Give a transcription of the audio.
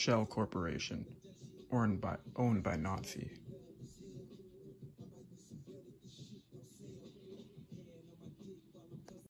Shell Corporation, owned by, owned by Nazi.